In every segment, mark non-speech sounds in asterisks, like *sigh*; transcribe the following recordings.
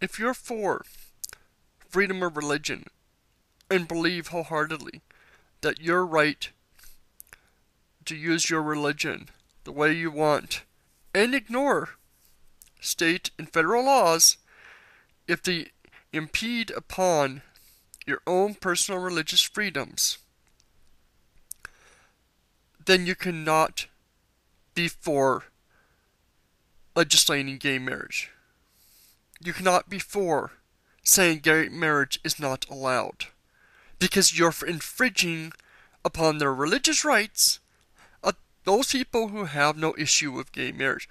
if you're for freedom of religion and believe wholeheartedly that you're right to use your religion the way you want and ignore state and federal laws if they impede upon your own personal religious freedoms, then you cannot be for legislating gay marriage. You cannot be for saying gay marriage is not allowed because you're infringing upon their religious rights. Uh, those people who have no issue with gay marriage,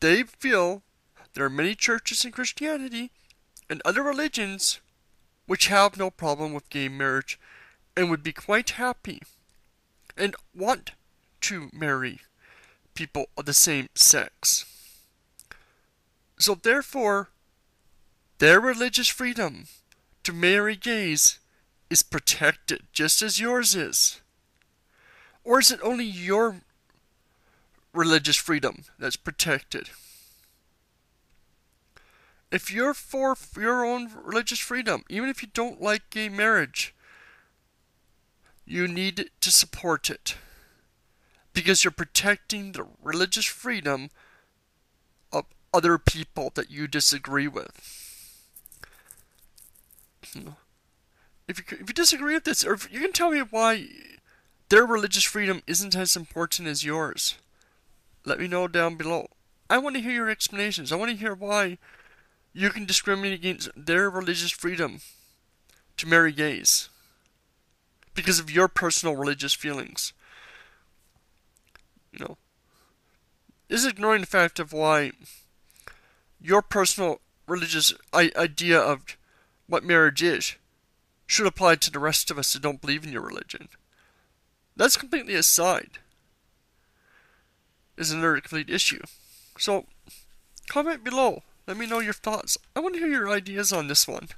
they feel there are many churches in Christianity and other religions which have no problem with gay marriage and would be quite happy and want to marry people of the same sex. So therefore, their religious freedom to marry gays is protected just as yours is. Or is it only your religious freedom that's protected? If you're for your own religious freedom, even if you don't like gay marriage, you need to support it because you're protecting the religious freedom of other people that you disagree with. *laughs* If you, if you disagree with this, or if you can tell me why their religious freedom isn't as important as yours, let me know down below. I want to hear your explanations. I want to hear why you can discriminate against their religious freedom to marry gays because of your personal religious feelings. You know, this is ignoring the fact of why your personal religious idea of what marriage is should apply to the rest of us who don't believe in your religion. That's completely aside. Is another complete issue. So, comment below. Let me know your thoughts. I want to hear your ideas on this one.